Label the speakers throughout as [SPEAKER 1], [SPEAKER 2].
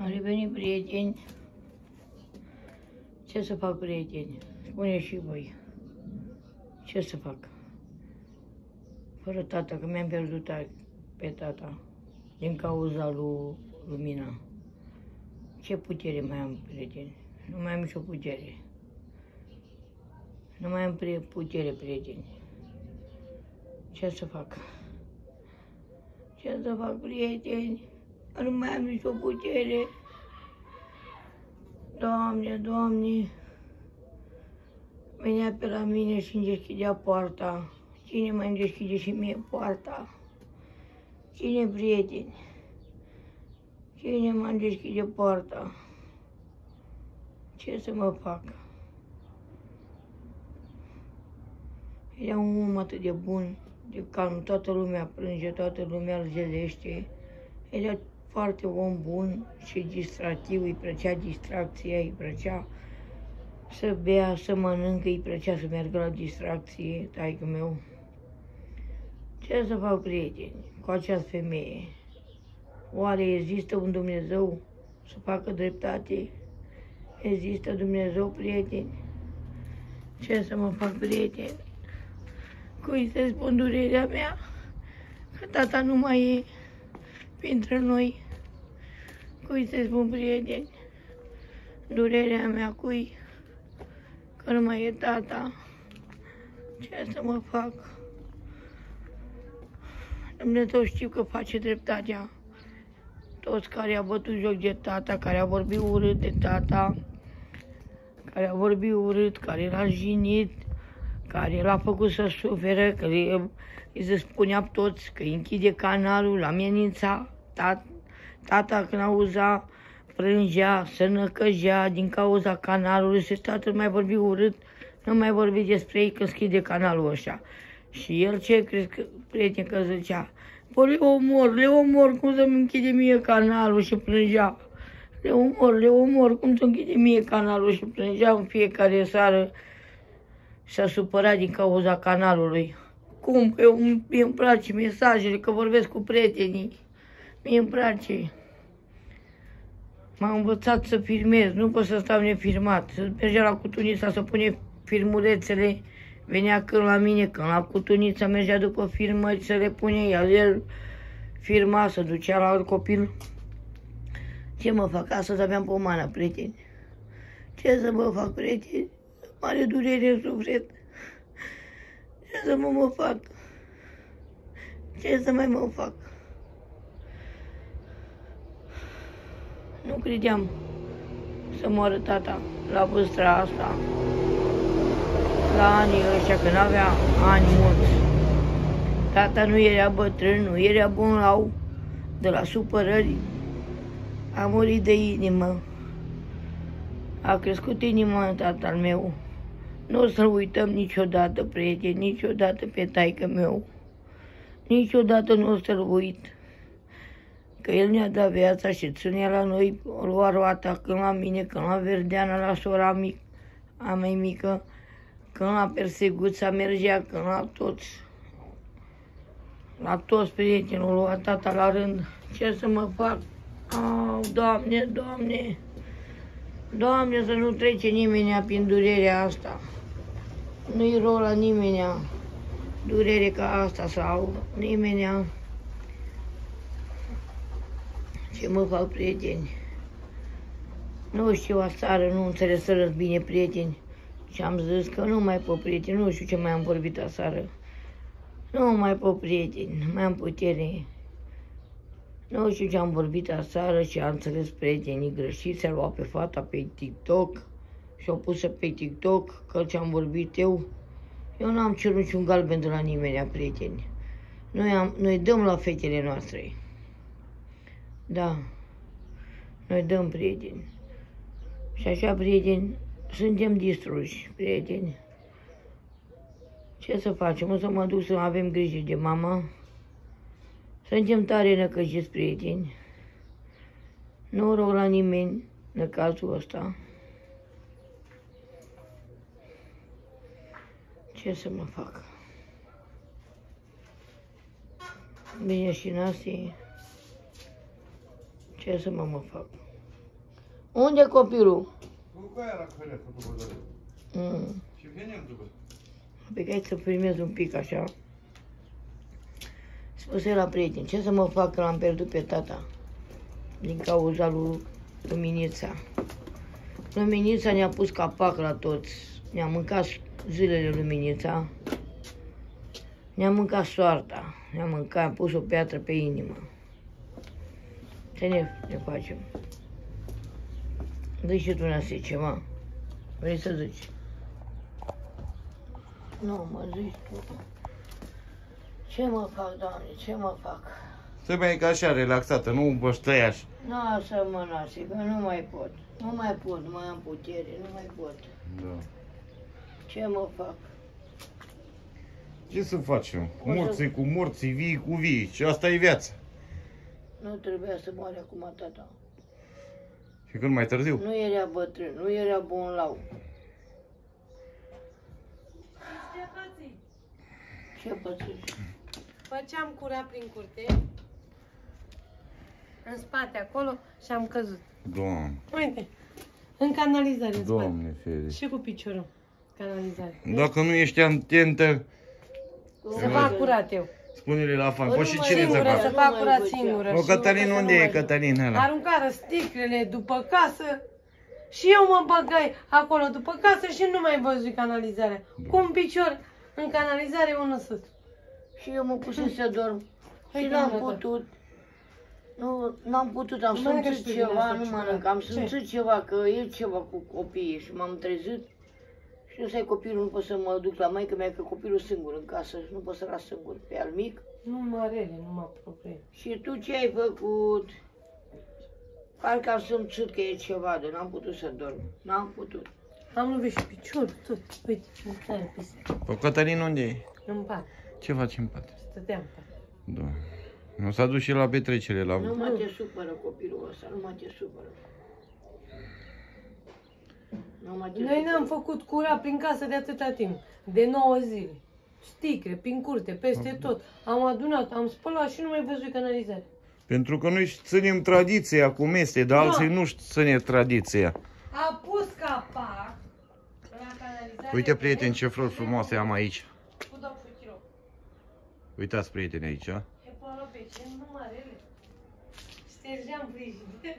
[SPEAKER 1] Am revenit prieteni. Ce să fac, prieteni? Spune și voi. Ce să fac? Fără tata, că mi-am pierdut ta- pe tata din cauza lui Lumina. Ce putere mai am, prieteni? Nu mai am nicio putere. Nu mai am pre- putere, prieteni. Ce să fac? Ce să fac, prieteni? Nu mai am nicio putere. Doamne, Doamne, venea pe la mine și îmi deschidea poarta. Cine mai îmi deschide și mie poarta? Cine, prieteni? Cine mă deschide poarta? Ce să mă fac? Era un om atât de bun, de calm, toată lumea plânge, toată lumea îl zelește. Era foarte om bun și distractiv, îi plăcea distracția, îi plăcea să bea, să mănâncă, îi plăcea să meargă la distracție, taică meu. Ce să fac, prieteni, cu această femeie? Oare există un Dumnezeu să facă dreptate? Există Dumnezeu, prieteni? Ce să mă fac, prieteni? Cui să spun durerea mea? Că tata nu mai e printre noi. Cui să spun, prieteni? Durerea mea cui? Că nu mai e tata. Ce să mă fac? Dumnezeu știu că face dreptatea. Toți care au bătut joc de tata, care au vorbit urât de tata, care a vorbit urât, care l-a jinit, care l-a făcut să suferă, că îi îi se spunea toți că îi închide canalul, l-a amenința. Tat, tata când auza, plângea, se năcăjea din cauza canalului și tatăl mai vorbi urât, nu mai vorbi despre ei că schide canalul ăsta. Și el ce crezi că, prieten, că zicea? Păi le omor, le omor, cum să-mi închide mie canalul și plângea. Le omor, le omor, cum să închide mie canalul și plângea în fiecare seară. S-a supărat din cauza canalului. Cum? Că eu, mie îmi place mesajele, că vorbesc cu prietenii. Mie îmi place. M-am învățat să filmez, nu pot să stau nefilmat. Să mergea la cutunița să pune filmulețele, venea când la mine, când la cutunița mergea după filmări să le pune el, el filma, să ducea la alt copil. Ce mă fac? Astăzi aveam pomană, prieteni. Ce să mă fac, prieteni? Mare durere în suflet. Ce să mă, mă fac? Ce să mai mă fac? Nu credeam să moară tata la vârsta asta, la anii ăștia, când avea ani mulți. Tata nu era bătrân, nu era bun lau, de la supărări. A murit de inimă. A crescut inima în tatăl meu. Nu o să-l uităm niciodată, prieteni, niciodată pe taică meu. Niciodată nu o să-l uit. Că el ne-a dat viața și ținea la noi, o lua roata când la mine, când la Verdeana, la sora mic, a mai mică, când la Perseguța mergea, când la toți. La toți prietenii, o lua tata la rând. Ce să mă fac? Oh, Doamne, Doamne! Doamne, să nu trece nimeni prin durerea asta. Nu-i rău la nimeni durere ca asta sau nimeni. Ce mă fac prieteni? Nu știu, aseară nu înțeleseră bine prieteni și am zis că nu mai pot prieteni, nu știu ce mai am vorbit aseară. Nu mai pot prieteni, nu mai am putere. Nu știu ce am vorbit aseară și am înțeles prietenii greșit, s-a luat pe fata pe TikTok și-au pus pe TikTok că ce-am vorbit eu. Eu n-am cerut niciun galben de la nimeni, prieteni. Noi, am, noi dăm la fetele noastre. Da. Noi dăm prieteni. Și așa, prieteni, suntem distruși, prieteni. Ce să facem? O să mă duc să avem grijă de mama. Suntem tare năcăjiți, prieteni. Nu rog la nimeni în cazul ăsta. Ce să mă fac? Bine și nasi. Ce să mă, mă fac? Unde e copilul?
[SPEAKER 2] Cu aia la care a făcut
[SPEAKER 1] Mm.
[SPEAKER 2] Și venim după.
[SPEAKER 1] Pe care să filmez un pic așa. Spuse la prieten, ce să mă fac că l-am pierdut pe tata? Din cauza lui Luminița. Luminița ne-a pus capac la toți. Ne-a mâncat zilele Luminița. Ne-a mâncat soarta. Ne-a mâncat, a pus o piatră pe inimă. Ce ne, ne facem? Dă și tu una ceva. Vrei să zici? Nu, mă zici tu. Ce mă fac, doamne, ce mă fac?
[SPEAKER 2] Să mai e ca așa, relaxată, nu băștăi așa.
[SPEAKER 1] Lasă mă, nase, că nu mai pot. Nu mai pot, nu mai am putere, nu mai pot.
[SPEAKER 2] Da.
[SPEAKER 1] Ce mă fac?
[SPEAKER 2] Ce să facem?
[SPEAKER 1] O să-
[SPEAKER 2] Morții cu morții, vii cu vii. Și asta e viața.
[SPEAKER 1] Nu trebuia să moare acum tata.
[SPEAKER 2] Și când mai târziu?
[SPEAKER 1] Nu era bătrân, nu era bun lau.
[SPEAKER 3] Ștefații,
[SPEAKER 1] Ce pățești?
[SPEAKER 3] făceam curat prin curte, în spate acolo și am căzut.
[SPEAKER 2] Doamne,
[SPEAKER 3] Uite, în canalizare în spate.
[SPEAKER 2] Doamne feri.
[SPEAKER 3] Și cu piciorul. Canalizare.
[SPEAKER 2] Dacă nu ești atentă,
[SPEAKER 3] Să fac curat eu.
[SPEAKER 2] spune-le la fan.
[SPEAKER 1] Bă,
[SPEAKER 2] Păi
[SPEAKER 1] nu
[SPEAKER 2] și
[SPEAKER 1] mai
[SPEAKER 2] cine să
[SPEAKER 3] Singură,
[SPEAKER 2] facă?
[SPEAKER 3] să
[SPEAKER 1] Nu
[SPEAKER 3] fac
[SPEAKER 1] mai
[SPEAKER 3] curat
[SPEAKER 1] făcea.
[SPEAKER 3] singură.
[SPEAKER 2] O,
[SPEAKER 3] Și
[SPEAKER 2] Cătălin,
[SPEAKER 3] eu,
[SPEAKER 2] unde
[SPEAKER 3] că să
[SPEAKER 2] e
[SPEAKER 3] nu mai-
[SPEAKER 2] Cătălin ăla?
[SPEAKER 3] Aruncară sticlele după casă și eu mă băgai acolo după casă și nu mai văzut canalizarea. Cu un picior în canalizare, unul sus.
[SPEAKER 1] Și eu mă puse să dorm.
[SPEAKER 3] Hai
[SPEAKER 1] Și
[SPEAKER 3] că
[SPEAKER 1] n-am
[SPEAKER 3] nu, da.
[SPEAKER 1] putut. Nu, n-am putut, am
[SPEAKER 3] Nu mai
[SPEAKER 1] simțit
[SPEAKER 3] găsești
[SPEAKER 1] ceva,
[SPEAKER 3] asta
[SPEAKER 1] nu
[SPEAKER 3] ceva.
[SPEAKER 1] mănânc, am
[SPEAKER 3] Ce?
[SPEAKER 1] simțit ceva, că e ceva cu copiii și m-am trezit. Și nu sai copilul, nu pot să mă duc la maică mea, că copilul singur în casă și nu pot să las singur pe al mic.
[SPEAKER 3] Nu mă rele, nu mă apropie.
[SPEAKER 1] Și tu ce ai făcut? Parcă am simțit că e ceva, de n-am putut să dorm. N-am putut.
[SPEAKER 3] Am lovit și piciorul, tot. Uite, în tare pise.
[SPEAKER 2] O, Cătălin, unde e?
[SPEAKER 3] În pat.
[SPEAKER 2] Ce faci în pat?
[SPEAKER 3] Stăteam în pat.
[SPEAKER 2] Da. Nu s-a dus și la petrecere la...
[SPEAKER 1] Nu mă te supără copilul ăsta, nu mă te supără. Nu mă te
[SPEAKER 3] Noi ne-am
[SPEAKER 1] supără.
[SPEAKER 3] făcut cura prin casă de atâta timp. De 9 zile. Sticle, prin curte, peste tot. Am adunat, am spălat și nu mai văzut canalizare.
[SPEAKER 2] Pentru că noi ținem tradiția cum este, dar
[SPEAKER 3] Da.
[SPEAKER 2] alții nu ține tradiția.
[SPEAKER 3] A pus capac la canalizare.
[SPEAKER 2] Uite, prieteni, ce flori frumoase am aici.
[SPEAKER 3] Cu două kilo.
[SPEAKER 2] Uitați, prieteni, aici. a?
[SPEAKER 3] E pe pe ce numarele. Ștergeam frigider.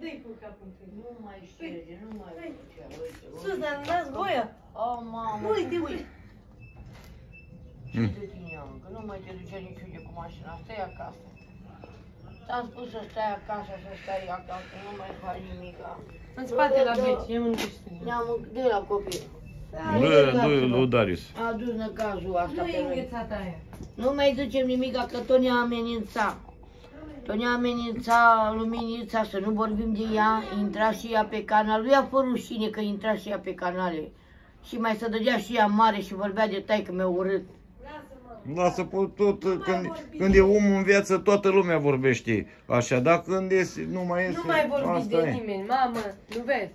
[SPEAKER 3] Dă-i cu capul în frigider.
[SPEAKER 1] Nu mai șterge, nu mai
[SPEAKER 3] Hai.
[SPEAKER 1] făcea, uite,
[SPEAKER 3] Sus,
[SPEAKER 1] uite.
[SPEAKER 3] dar n-ați voia.
[SPEAKER 1] Oh, mamă,
[SPEAKER 3] Uite,
[SPEAKER 1] ui.
[SPEAKER 3] uite.
[SPEAKER 1] Ce de tine am, că nu mai te ducea niciunde cu mașina, stai acasă. Ți-am spus să stai acasă, să stai acasă, nu mai faci nimic.
[SPEAKER 3] În spate la beci, e un duștin.
[SPEAKER 1] Ne-am de la copil.
[SPEAKER 2] Bă, du lui Darius.
[SPEAKER 1] A adus năcazul asta
[SPEAKER 3] Nu
[SPEAKER 1] pe
[SPEAKER 3] e
[SPEAKER 1] noi.
[SPEAKER 3] înghețata aia.
[SPEAKER 1] Nu mai zicem nimic, că tot ne amenința. Tot ne amenința luminița să nu vorbim de ea, intra și ea pe canal. Lui a fost rușine că intra și ea pe canale. Și mai se dădea și ea mare și vorbea de taică meu urât.
[SPEAKER 2] Lasă pe tot, când, când e omul în viață, toată lumea vorbește așa, dar când iese, nu mai iese,
[SPEAKER 3] Nu mai vorbi
[SPEAKER 2] asta
[SPEAKER 3] de
[SPEAKER 2] e.
[SPEAKER 3] nimeni, mamă, nu vezi?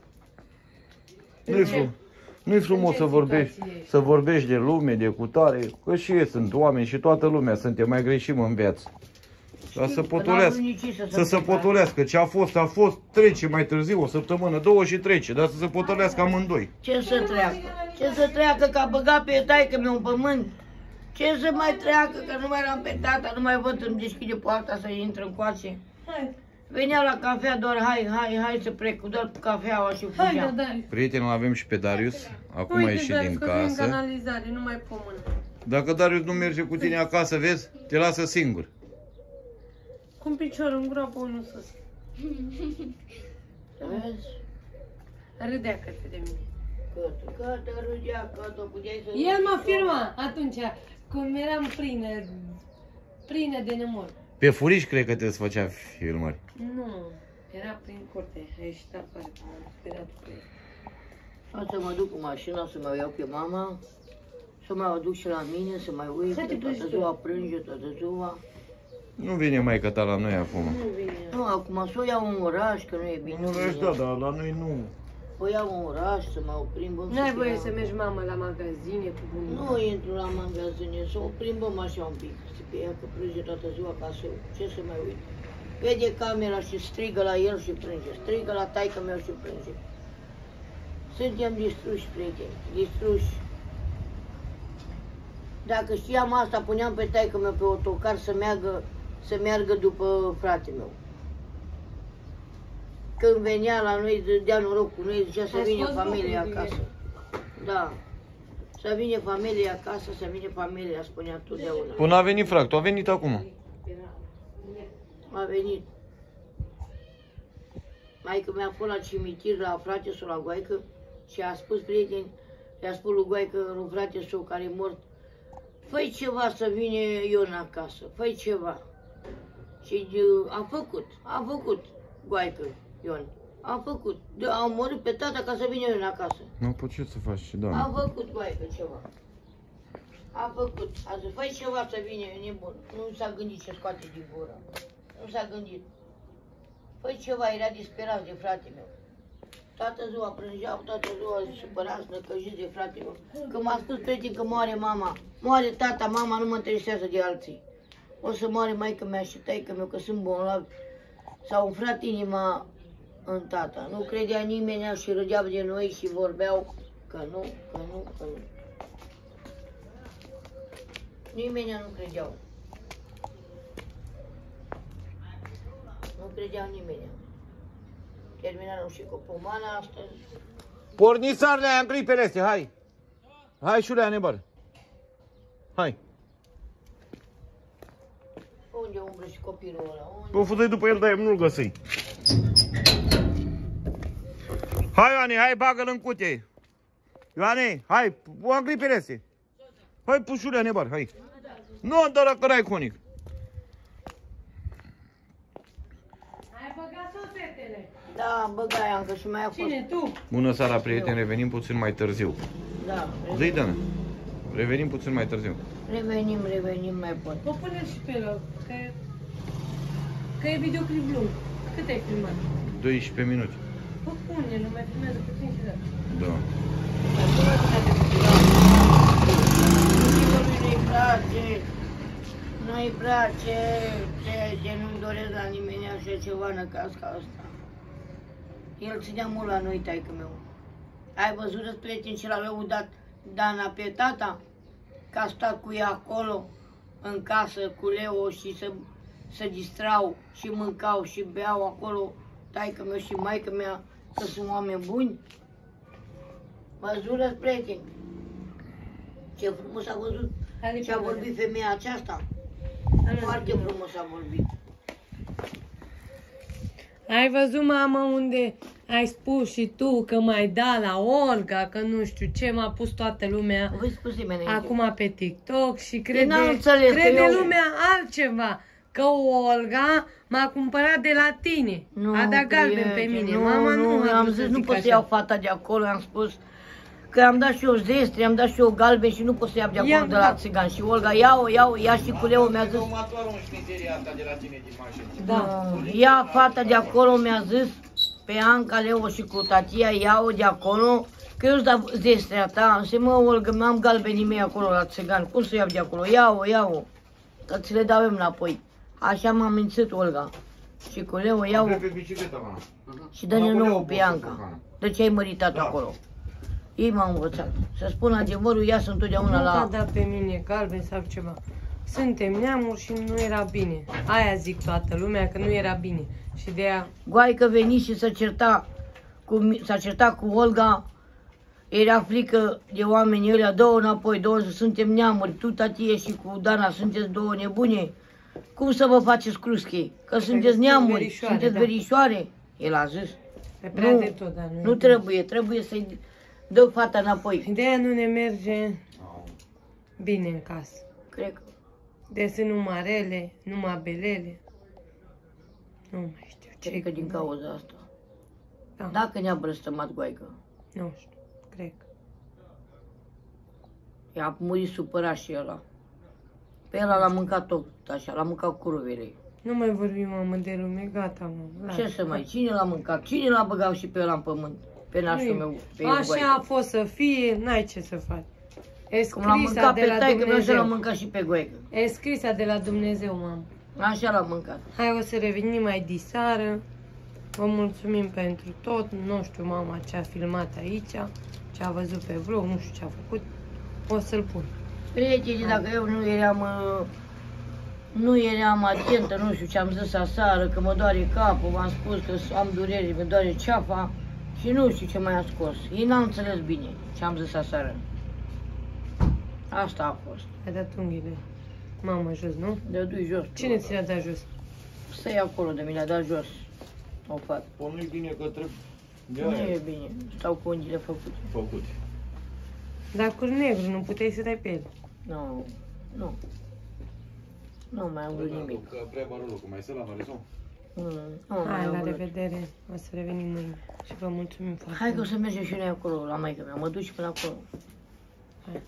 [SPEAKER 2] Nu-i, frum, nu-i frumos
[SPEAKER 3] În ce
[SPEAKER 2] să vorbești,
[SPEAKER 3] situație ești?
[SPEAKER 2] să vorbești de lume, de cutare, că și ei sunt oameni și toată lumea suntem, mai greșim în viață. Dar să
[SPEAKER 1] Că n-am
[SPEAKER 2] potolească,
[SPEAKER 1] vrut nici să
[SPEAKER 2] să se
[SPEAKER 1] întâmple.
[SPEAKER 2] potolească, ce a fost, a fost, trece mai târziu, o săptămână, două și trece, dar să se potolească amândoi.
[SPEAKER 1] Ce să treacă? Ce să treacă că a băgat pe taică meu în pământ? Ce să mai treacă că nu mai eram pe tata, nu mai văd îmi deschide poarta să intră în coace.
[SPEAKER 3] Hai,
[SPEAKER 1] Venea la cafea doar hai, hai, hai să plec, doar cu cafeaua și
[SPEAKER 3] hai,
[SPEAKER 1] fugea.
[SPEAKER 3] da, dai.
[SPEAKER 2] Prietenul avem și pe Darius, acum a
[SPEAKER 3] Uite,
[SPEAKER 2] ieșit
[SPEAKER 3] dar
[SPEAKER 2] din
[SPEAKER 3] scos din
[SPEAKER 2] casă.
[SPEAKER 3] canalizare, nu mai pot mână.
[SPEAKER 2] Dacă Darius nu merge cu tine acasă, vezi, te lasă singur.
[SPEAKER 3] Cu un picior în groapă, unul sus.
[SPEAKER 1] Vezi?
[SPEAKER 3] Râdea către de mine.
[SPEAKER 1] Că, că te râdea, că tu puteai să...
[SPEAKER 3] El mă filma atunci, cum eram plină, plină de nemur.
[SPEAKER 2] Pe furiș cred că te făcea filmări.
[SPEAKER 3] Nu, era prin curte, a ieșit afară, că m-am speriat cu el.
[SPEAKER 1] O să mă duc cu mașina să mă iau pe mama, să mai o duc și la mine, să mai uit,
[SPEAKER 3] Hai, te
[SPEAKER 1] că
[SPEAKER 3] duci
[SPEAKER 1] toată
[SPEAKER 3] tu.
[SPEAKER 1] ziua prânge, toată ziua.
[SPEAKER 2] Nu vine mai ta la noi acum.
[SPEAKER 3] Nu vine.
[SPEAKER 1] Nu, acum să o iau în oraș, că nu e bine.
[SPEAKER 2] Nu vezi, da, dar la noi nu.
[SPEAKER 1] O iau în oraș, să mă plimbăm.
[SPEAKER 3] N-ai
[SPEAKER 1] să
[SPEAKER 3] voie
[SPEAKER 1] iau-
[SPEAKER 3] să mergi, mamă, la magazine cu bunica.
[SPEAKER 1] Nu intru la magazine, să o plimbăm așa un pic, să pe ea că prânge toată ziua ca să... Ce să mai uit? Vede camera și strigă la el și plânge. Strigă la taică meu și plânge. Suntem distruși, prieteni, distruși. Dacă știam asta, puneam pe taică meu pe autocar să meargă, să meargă după frate meu. Când venea la noi, dea noroc cu noi, zicea să
[SPEAKER 3] Ai
[SPEAKER 1] vină
[SPEAKER 3] scos
[SPEAKER 1] familia
[SPEAKER 3] lucruri,
[SPEAKER 1] acasă. Da. Să vină familia acasă, să vină familia, spunea totdeauna.
[SPEAKER 2] Până a venit fractul, a venit acum.
[SPEAKER 1] A venit. Maica mi-a fost la cimitir la frate sau la goaică și a spus prieteni, i-a spus lui goaică, lui frate său care e mort, făi ceva să vine Ion acasă, făi ceva. Și uh, a făcut, a făcut goaică Ion. A făcut. De, a omorât pe tata ca să vină Ion acasă.
[SPEAKER 2] Nu pot ce să faci și
[SPEAKER 1] A
[SPEAKER 2] doamne.
[SPEAKER 1] făcut goaică ceva. A făcut. A zis, făi ceva să vină, e nebun. Nu s-a gândit ce scoate din gură. Nu s-a gândit. Făi ceva, era disperat de frate meu. Toată ziua plângeau, toată ziua supărați, năcăjiți de frate meu. Că m-a spus prieten că moare mama. Moare tata, mama nu mă interesează de alții. O să moare maică mea și taică meu că sunt bolnavi. S-au umflat inima în tata. Nu credea nimeni și râdeau de noi și vorbeau că nu, că nu, că nu. Nimeni nu credeau. Nu credeau nimeni. Terminarăm și cu pomana astăzi.
[SPEAKER 2] Porni sarle aia în clipele astea, hai. Hai șulea nebar. Hai.
[SPEAKER 1] Unde umblă și copilul ăla? Unde?
[SPEAKER 2] O fudai după el, dar nu-l găsei. Hai, Ioane, hai, bagă-l în cutie. Ioane, hai, o în clipele astea. Hai, pușulea nebar, hai. Nu, dar dacă n-ai conic.
[SPEAKER 3] Ai băgat tot fetele.
[SPEAKER 1] Da, băgai încă și mai a fost.
[SPEAKER 3] Cine, tu?
[SPEAKER 2] Bună seara, prieteni, revenim puțin mai târziu.
[SPEAKER 1] Da.
[SPEAKER 2] Zi, Dana. Revenim puțin mai târziu.
[SPEAKER 1] Revenim, revenim, mai pot.
[SPEAKER 3] O pune și pe loc, că, că e videoclip lung. Cât ai filmat?
[SPEAKER 2] 12 minute.
[SPEAKER 3] Bă, pune, nu mai filmează puțin și da.
[SPEAKER 2] Da.
[SPEAKER 1] Nu-i place, nu-i place, ceea ce nu-mi doresc la nimeni așa ceva în caz ca asta. El ținea mult la noi, taică meu. Ai văzut răs prieten ce l-a lăudat Dana pe tata? Că a stat cu ea acolo, în casă, cu Leo și să se distrau și mâncau și beau acolo, taică meu și maică mea, că sunt oameni buni? Văzut răs prieten? Ce frumos a văzut ce a vorbit femeia aceasta. Foarte frumos a vorbit.
[SPEAKER 3] Ai văzut, mamă, unde ai spus și tu că mai da la Olga, că nu știu ce, m-a pus toată lumea
[SPEAKER 1] Vă spuse mine
[SPEAKER 3] acum pe TikTok și crede,
[SPEAKER 1] n-am înțeles că
[SPEAKER 3] crede
[SPEAKER 1] eu-
[SPEAKER 3] lumea altceva. Că Olga m-a cumpărat de la tine. a dat galben pe mine.
[SPEAKER 1] Nu,
[SPEAKER 3] Mama nu,
[SPEAKER 1] nu,
[SPEAKER 3] a
[SPEAKER 1] am
[SPEAKER 3] vrut
[SPEAKER 1] zis,
[SPEAKER 3] să
[SPEAKER 1] nu
[SPEAKER 3] zic
[SPEAKER 1] pot să
[SPEAKER 3] așa.
[SPEAKER 1] iau fata de acolo, am spus că am dat și eu zestre, am dat și eu galben și nu pot să iau de acolo
[SPEAKER 3] Ia,
[SPEAKER 1] de
[SPEAKER 3] da.
[SPEAKER 1] la țigan. Și Olga, ia-o, ia-o, ia și cu Leo mi-a zis,
[SPEAKER 2] Următorul în șmecheria asta de la tine din mașină.
[SPEAKER 3] Da.
[SPEAKER 1] ia fata de acolo, mi-a zis, pe Anca, Leo și cu tatia, ia-o de acolo, că eu îți dau zestrea ta. Am zis, mă, Olga, mi-am galbenii mei acolo la țigan, cum să iau de acolo? Ia-o, ia-o, că ți le dau eu înapoi. Așa m-a mințit Olga. Și cu Leo, ia-o,
[SPEAKER 2] pe bicicletă, mă.
[SPEAKER 1] Și dă-ne
[SPEAKER 2] Acolo
[SPEAKER 1] nouă
[SPEAKER 2] o
[SPEAKER 1] pe
[SPEAKER 2] pot să
[SPEAKER 1] Ianca.
[SPEAKER 2] fac.
[SPEAKER 1] De ce ai măritat
[SPEAKER 2] Da.
[SPEAKER 1] acolo? Ei m-au învățat. Să spun adevărul, ea sunt întotdeauna
[SPEAKER 3] Nu
[SPEAKER 1] la...
[SPEAKER 3] a dat pe mine galben sau ceva. Suntem neamuri și nu era bine. Aia zic toată lumea, că nu era bine. Și de aia
[SPEAKER 1] Goaică veni și să certa cu, mi- s-a certat cu Olga. Era frică de oamenii ăia, două înapoi, două, suntem neamuri, tu, tatie și cu Dana, sunteți două nebune. Cum să vă faceți crusche? Că sunteți
[SPEAKER 3] suntem
[SPEAKER 1] neamuri,
[SPEAKER 3] verișoare,
[SPEAKER 1] sunteți
[SPEAKER 3] da.
[SPEAKER 1] verișoare. El a zis,
[SPEAKER 3] e prea
[SPEAKER 1] Nu,
[SPEAKER 3] de tot, dar nu,
[SPEAKER 1] nu trebuie, trebuie să-i dă fata înapoi.
[SPEAKER 3] De aia nu ne merge bine în casă.
[SPEAKER 1] Cred că
[SPEAKER 3] De sunt numai rele, numai belele. Nu mai știu ce.
[SPEAKER 1] Cred că din cauza asta.
[SPEAKER 3] Da.
[SPEAKER 1] Dacă ne-a brăstămat goaică.
[SPEAKER 3] Nu știu, cred. că.
[SPEAKER 1] I-a murit supărat și ăla. Pe ăla l-a mâncat tot așa, l-a mâncat curvele.
[SPEAKER 3] Nu mai vorbim, mamă, de lume, gata, mă.
[SPEAKER 1] Ce să mai, cine l-a mâncat? Cine l-a băgat și pe ăla în pământ? Pe nașul meu, pe el
[SPEAKER 3] Așa a
[SPEAKER 1] goaică.
[SPEAKER 3] fost să fie, n-ai ce să faci. E
[SPEAKER 1] Cum l-a
[SPEAKER 3] scrisă
[SPEAKER 1] mâncat
[SPEAKER 3] de
[SPEAKER 1] pe
[SPEAKER 3] la
[SPEAKER 1] taică meu, să l-a
[SPEAKER 3] Dumnezeu.
[SPEAKER 1] mâncat și pe goaică.
[SPEAKER 3] E scrisă de la Dumnezeu, mamă.
[SPEAKER 1] Așa l-am mâncat.
[SPEAKER 3] Hai, o să revenim mai diseară. Vă mulțumim pentru tot. Nu știu mama ce a filmat aici, ce a văzut pe vlog, nu știu ce a făcut. O să-l pun.
[SPEAKER 1] Prieteni, dacă eu nu eram, uh, nu eram atentă, nu știu ce am zis aseară, că mă doare capul, v-am spus că am durere, mă doare ceafa și nu știu ce mai a scos. Ei n-au înțeles bine ce am zis aseară. Asta a fost.
[SPEAKER 3] Ai dat unghiile. Mamă, jos, nu?
[SPEAKER 1] De du jos.
[SPEAKER 3] Cine ți le-a dat jos?
[SPEAKER 1] Stai acolo de mine, a dat jos. O fac.
[SPEAKER 2] Păi nu-i bine că trebuie... De
[SPEAKER 1] Nu
[SPEAKER 2] aia
[SPEAKER 1] e bine. Stau cu unghiile făcute.
[SPEAKER 2] făcut.
[SPEAKER 3] Dar cu negru, nu puteai să dai pe el.
[SPEAKER 1] Nu, nu. Nu mai am vrut nimic.
[SPEAKER 2] Că prea barul locul, mai să la analizăm?
[SPEAKER 1] Nu, nu mai
[SPEAKER 3] Hai,
[SPEAKER 1] am
[SPEAKER 3] la
[SPEAKER 1] vrut.
[SPEAKER 3] revedere. O să revenim mâine. Și vă mulțumim foarte
[SPEAKER 1] Hai că o
[SPEAKER 3] mult.
[SPEAKER 1] să mergem și noi acolo, la maică mea. Mă duci până acolo.
[SPEAKER 3] Hai.